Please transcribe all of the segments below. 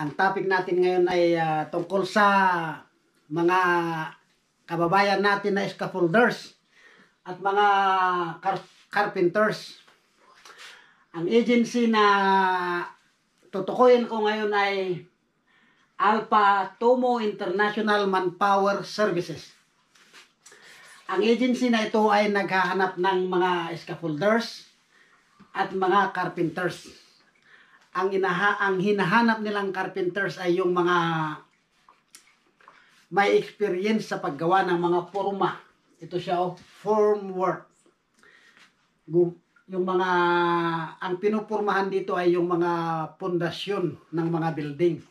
Ang topic natin ngayon ay ah, tungkol sa mga kababayan natin na scaffolders at mga car- carpenters. Ang agency na tutukuyin ko ngayon ay Alpha Tomo International Manpower Services. Ang agency na ito ay naghahanap ng mga scaffolders at mga carpenters. Ang inaha ang hinahanap nilang carpenters ay yung mga may experience sa paggawa ng mga forma. Ito siya oh, form work. Yung mga ang pinupurmahan dito ay yung mga pundasyon ng mga building.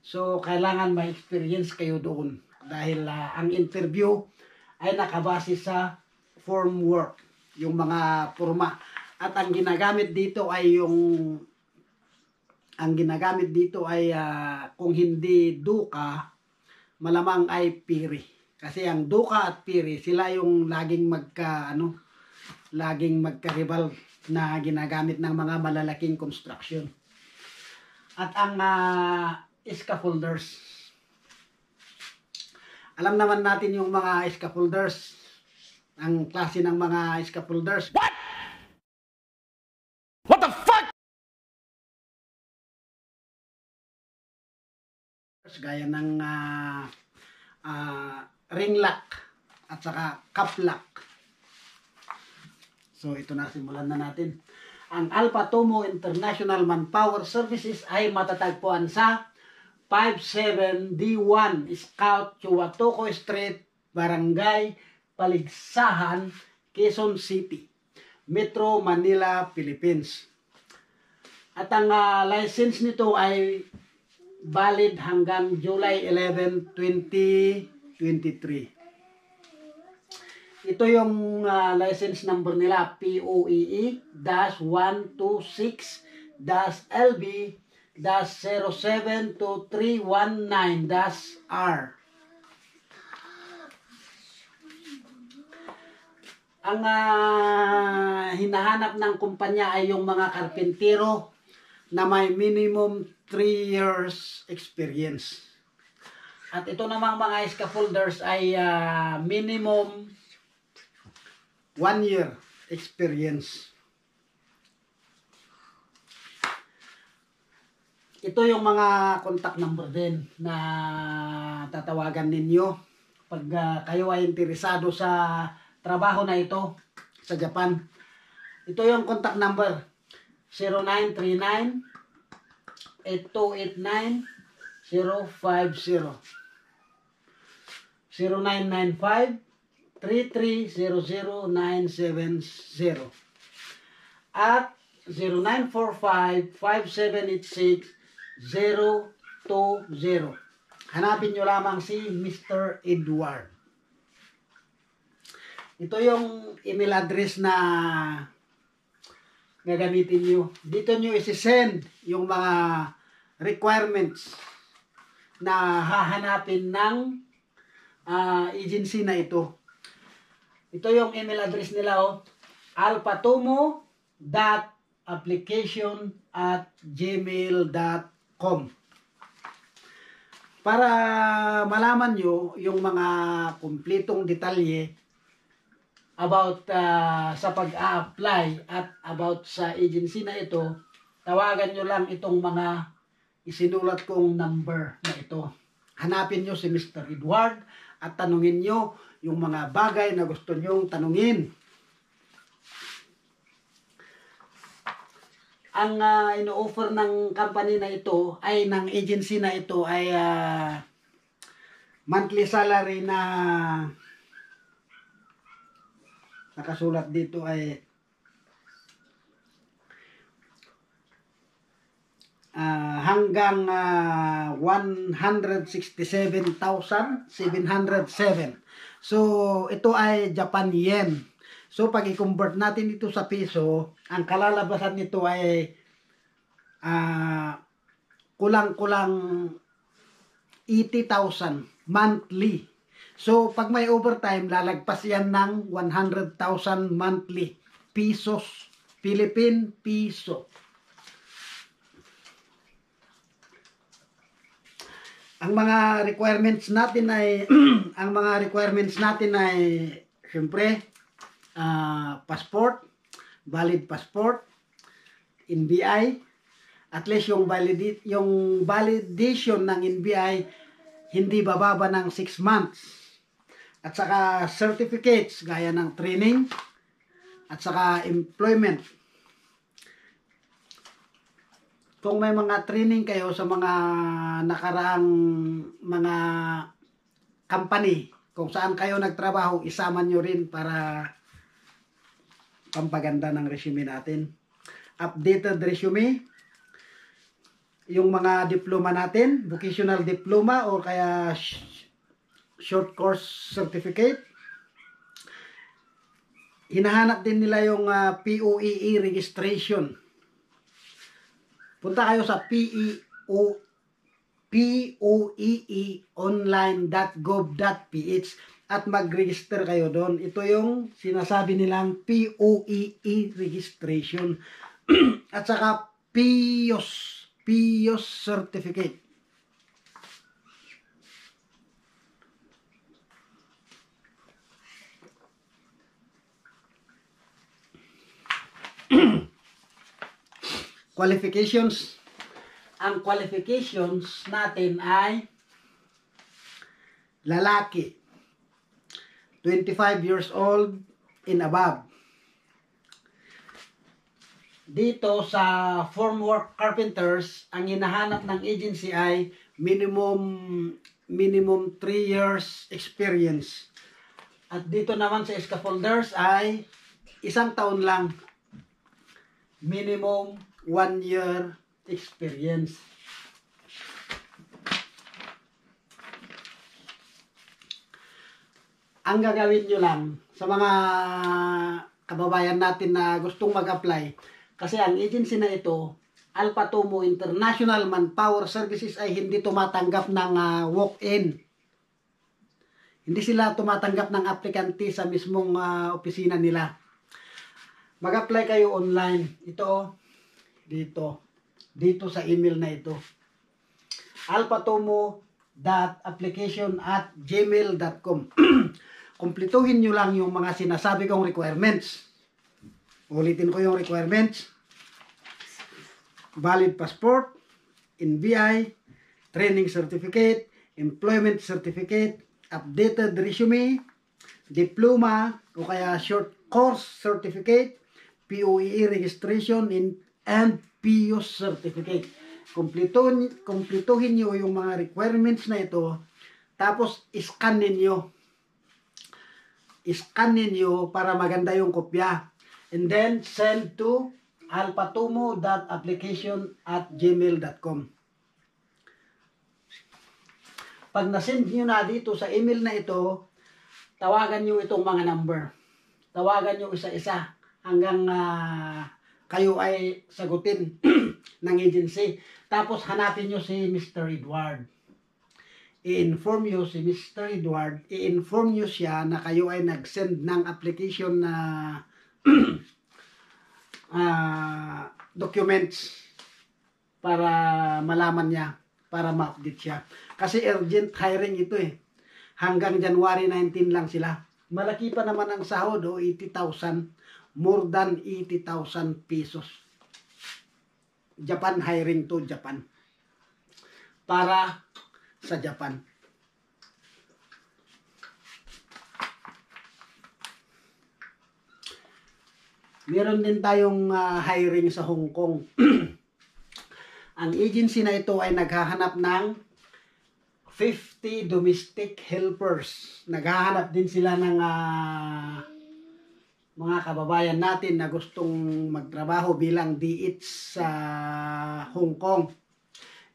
So kailangan may experience kayo doon dahil ah, ang interview ay nakabase sa form work, yung mga forma. At ang ginagamit dito ay yung ang ginagamit dito ay ah, kung hindi duka, malamang ay piri. Kasi ang duka at piri, sila yung laging magka ano, laging magkaribal na ginagamit ng mga malalaking construction. At ang ah, scaffolders. Alam naman natin yung mga scaffolders, ang klase ng mga scaffolders. What gaya ng ah, ah, ring lock at saka cup lock. So ito na simulan na natin. Ang Alpha Tomo International Manpower Services ay matatagpuan sa 57D1 Scout Chuatuco Street, Barangay Paligsahan, Quezon City, Metro Manila, Philippines. At ang ah, license nito ay valid hanggang July 11, 2023. Ito yung ah, license number nila POEE dash 126 dash LB dash 072319 dash R. Ang ah, hinahanap ng kumpanya ay yung mga karpintero na may minimum 3 years experience. At ito namang mga scaffolders ay ah, minimum 1 year experience. Ito yung mga contact number din na tatawagan ninyo pag ah, kayo ay interesado sa trabaho na ito sa Japan. Ito yung contact number 0939 8289 050 0995 3300970 at 0945-5786-020. Hanapin nyo lamang si Mr. Edward. Ito yung email address na gagamitin nyo. Dito nyo isi-send yung mga requirements na hahanapin ng ah, agency na ito. Ito yung email address nila oh. alpatomo.application at gmail.com Para malaman nyo yung mga kumpletong detalye about ah, sa pag-a-apply at about sa agency na ito, tawagan nyo lang itong mga isinulat kong number na ito. Hanapin nyo si Mr. Edward at tanungin nyo yung mga bagay na gusto nyong tanungin. Ang uh, ino-offer ng company na ito ay ng agency na ito ay ah, monthly salary na nakasulat dito ay ah, hanggang ah, 167,707. So, ito ay Japan yen. So, pag i-convert natin ito sa piso, ang kalalabasan nito ay ah, kulang-kulang 80,000 monthly. So, pag may overtime, lalagpas yan ng 100,000 monthly pesos. Philippine piso. ang mga requirements natin ay ang mga requirements natin ay syempre ah, passport, valid passport, NBI, at least yung valid yung validation ng NBI hindi bababa ng 6 months. At saka certificates gaya ng training at saka employment. Kung may mga training kayo sa mga nakaraang mga company kung saan kayo nagtrabaho, isama nyo rin para pampaganda ng resume natin. Updated resume, yung mga diploma natin, vocational diploma or kaya short course certificate. Hinahanap din nila yung ah, POEE registration. Punta kayo sa PEO poeeonline.gov.ph at mag-register kayo doon. Ito yung sinasabi nilang POEE registration at saka PIOS PIOS certificate. Qualifications. Ang qualifications natin ay lalaki 25 years old in above. Dito sa formwork carpenters, ang hinahanap ng agency ay minimum minimum 3 years experience. At dito naman sa scaffolders ay isang taon lang. Minimum 1 year experience. Ang gagawin nyo lang sa mga kababayan natin na gustong mag-apply, kasi ang agency na ito, Alpha Tomo International Manpower Services ay hindi tumatanggap ng ah, walk-in. Hindi sila tumatanggap ng aplikante sa mismong ah, opisina nila. Mag-apply kayo online. Ito, dito. Dito sa email na ito. alpatomo.application at gmail.com Kumplituhin nyo lang yung mga sinasabi kong requirements. Ulitin ko yung requirements. Valid passport, NBI, training certificate, employment certificate, updated resume, diploma o kaya short course certificate, POEE registration in, and PIOS certificate. Kumplituhin, kumplituhin nyo yung mga requirements na ito, tapos iscan ninyo. Iscan ninyo para maganda yung kopya. And then send to alpatumo.application at gmail.com Pag nasend nyo na dito sa email na ito, tawagan nyo itong mga number. Tawagan nyo isa-isa hanggang ah, kayo ay sagutin ng agency. Tapos hanapin nyo si Mr. Edward. I-inform nyo si Mr. Edward, i-inform nyo siya na kayo ay nag-send ng application na ah, documents para malaman niya, para ma-update siya. Kasi urgent hiring ito eh. Hanggang January 19 lang sila. Malaki pa naman ang sahod o 80,000. More than 80,000 pesos. Japan hiring to Japan. Para sa Japan. Meron din tayong ah, hiring sa Hong Kong. Ang agency na ito ay naghahanap ng 50 domestic helpers. Naghahanap din sila ng ah, mga kababayan natin na gustong magtrabaho bilang DH sa Hong Kong.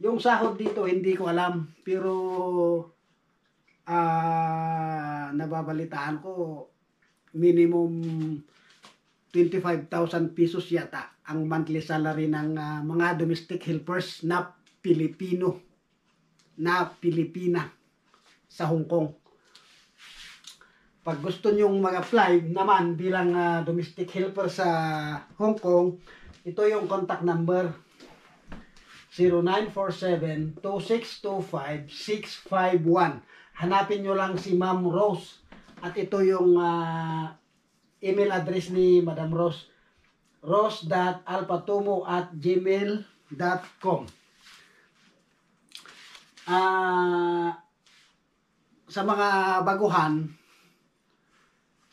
Yung sahod dito hindi ko alam pero ah nababalitaan ko minimum 25,000 pesos yata ang monthly salary ng ah, mga domestic helpers na Pilipino na Pilipina sa Hong Kong. Pag gusto nyong mag-apply naman bilang ah, domestic helper sa Hong Kong, ito yung contact number. 0947-2625-651. Hanapin nyo lang si Ma'am Rose. At ito yung ah, email address ni Madam Rose. rose.alpatumo at gmail.com Ah, sa mga baguhan,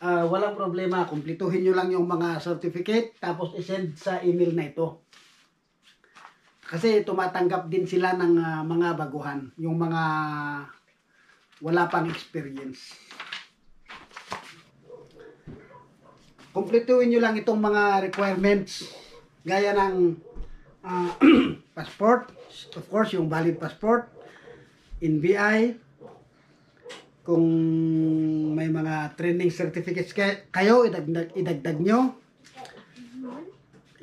ah, walang problema. Kumplituhin nyo lang yung mga certificate tapos isend sa email na ito. Kasi tumatanggap din sila ng ah, mga baguhan, yung mga wala pang experience. Kumpletuhin nyo lang itong mga requirements gaya ng ah, passport, of course yung valid passport, NBI, kung may mga training certificates kay- kayo, idagdag, idagdag nyo.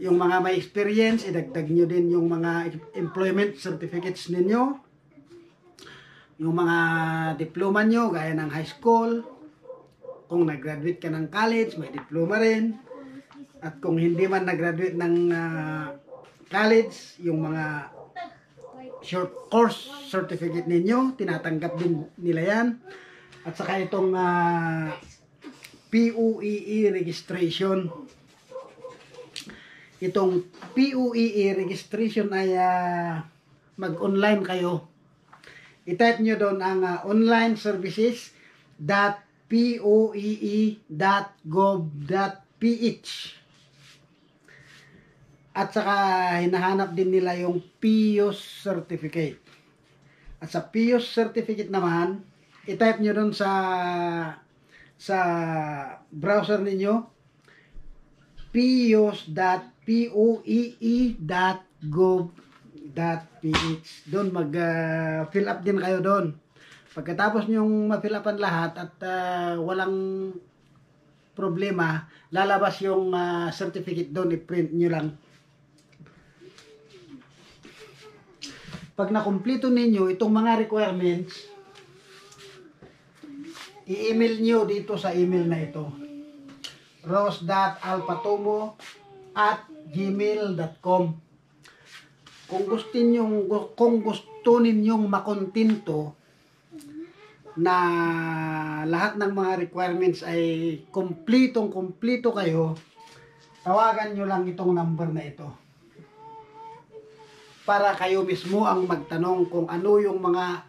Yung mga may experience, idagdag nyo din yung mga employment certificates ninyo. Yung mga diploma nyo, gaya ng high school. Kung nag-graduate ka ng college, may diploma rin. At kung hindi man nag-graduate ng ah, college, yung mga short course certificate ninyo, tinatanggap din nila yan. At saka itong ah, PUEE registration. Itong PUEE registration ay ah, mag-online kayo. I-type nyo doon ang ah, online services .poee.gov.ph At saka hinahanap din nila yung PIOS certificate. At sa PIOS certificate naman, i-type nyo doon sa sa browser ninyo pios.poee.gov.ph Doon mag-fill up din kayo doon. Pagkatapos nyong ma-fill upan lahat at ah, walang problema, lalabas yung ah, certificate doon, i-print nyo lang. Pag nakumpleto ninyo itong mga requirements, i-email nyo dito sa email na ito. rose.alpatomo at gmail.com Kung gusto ninyong kung gusto ninyong makontento na lahat ng mga requirements ay kumplitong kumplito kayo, tawagan nyo lang itong number na ito. Para kayo mismo ang magtanong kung ano yung mga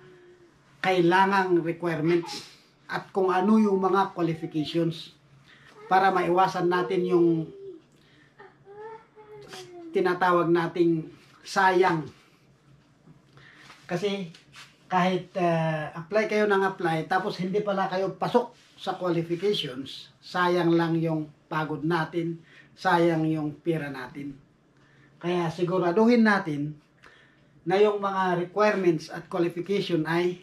kailangang requirements at kung ano yung mga qualifications para maiwasan natin yung tinatawag nating sayang. Kasi kahit uh, apply kayo ng apply tapos hindi pala kayo pasok sa qualifications, sayang lang yung pagod natin, sayang yung pera natin. Kaya siguraduhin natin na yung mga requirements at qualification ay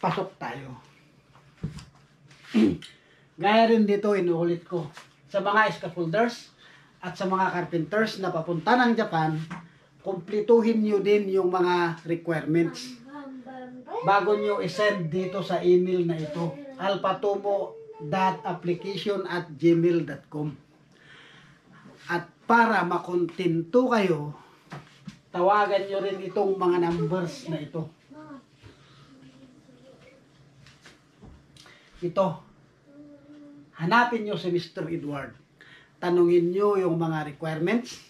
pasok tayo. Gaya rin dito, inuulit ko, sa mga scaffolders at sa mga carpenters na papunta ng Japan, kumplituhin nyo din yung mga requirements. Bago nyo isend dito sa email na ito alpatomo.application at gmail.com at para makontento kayo tawagan nyo rin itong mga numbers na ito ito hanapin nyo si Mr. Edward tanungin nyo yung mga requirements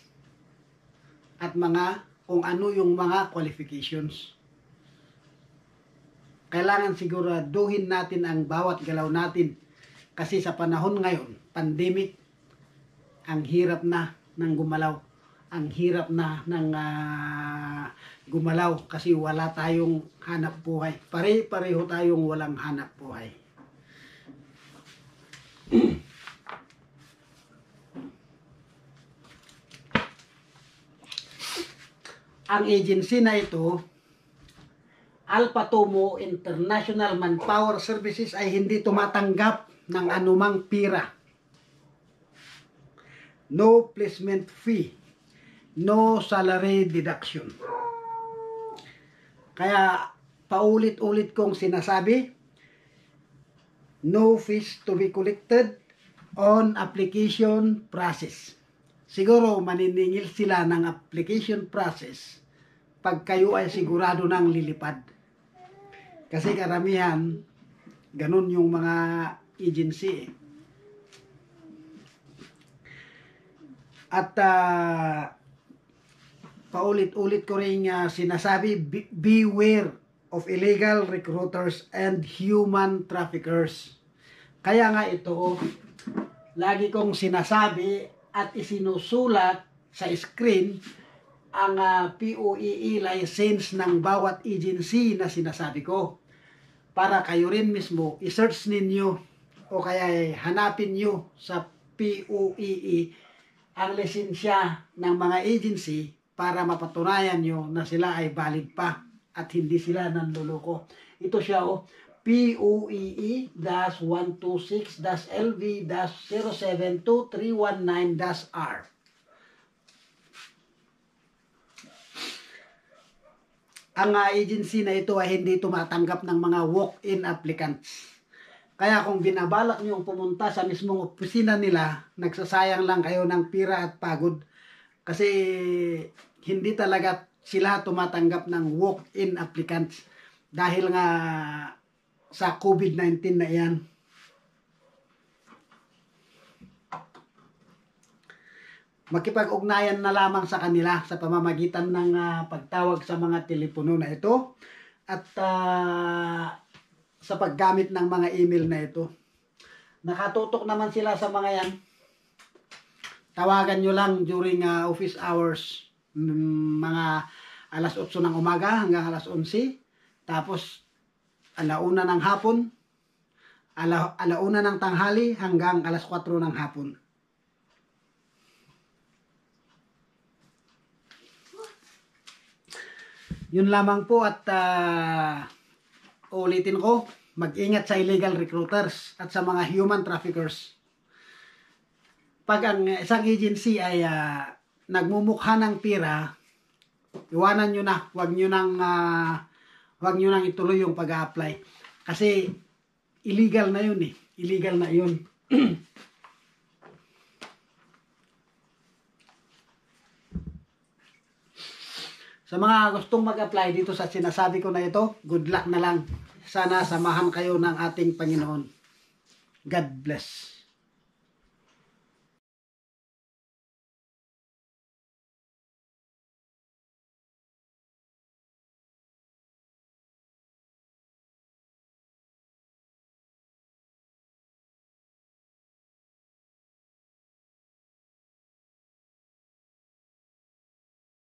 at mga kung ano yung mga qualifications kailangan siguraduhin natin ang bawat galaw natin kasi sa panahon ngayon, pandemic, ang hirap na ng gumalaw. Ang hirap na ng ah, gumalaw kasi wala tayong hanap buhay. Pare-pareho tayong walang hanap buhay. Ang agency na ito Alpha Tomo International Manpower Services ay hindi tumatanggap ng anumang pira. No placement fee. No salary deduction. Kaya paulit-ulit kong sinasabi, no fees to be collected on application process. Siguro maniningil sila ng application process pag kayo ay sigurado ng lilipad. Kasi karamihan, ganun yung mga agency eh. At ah, paulit-ulit ko rin ah, sinasabi, "Be- beware of illegal recruiters and human traffickers. Kaya nga ito, lagi kong sinasabi at isinusulat sa screen ang ah, POEE license ng bawat agency na sinasabi ko. Para kayo rin mismo, i-search ninyo o kaya hanapin nyo sa POEE ang lisensya ng mga agency para mapatunayan nyo na sila ay valid pa at hindi sila nanluloko. Ito siya oh, E POEE-126-LV-072319-R. Ang ah, agency na ito ay hindi tumatanggap ng mga walk-in applicants. Kaya kung binabalak niyong pumunta sa mismong opisina nila, nagsasayang lang kayo ng pira at pagod. Kasi hindi talaga sila tumatanggap ng walk-in applicants. Dahil nga sa COVID-19 na yan. Makipag-ugnayan na lamang sa kanila sa pamamagitan ng ah, pagtawag sa mga telepono na ito at ah, sa paggamit ng mga email na ito. Nakatutok naman sila sa mga yan. Tawagan nyo lang during ah, office hours, mm, mga alas 8 ng umaga hanggang alas 11. Tapos, alauna ng hapon, ala, alauna ng tanghali hanggang alas 4 ng hapon. Yun lamang po at ah, ulitin ko, mag-ingat sa illegal recruiters at sa mga human traffickers. Pag ang isang agency ay ah, nagmumukha ng pira, iwanan nyo na, wag nyo nang ah, wag nyo nang ituloy yung pag-apply. Kasi illegal na yun eh. Illegal na yun. Sa mga gustong mag-apply dito sa sinasabi ko na ito, good luck na lang. Sana samahan kayo ng ating Panginoon. God bless.